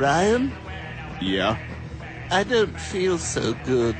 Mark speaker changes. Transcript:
Speaker 1: Ryan,
Speaker 2: Yeah?
Speaker 1: I don't feel so good.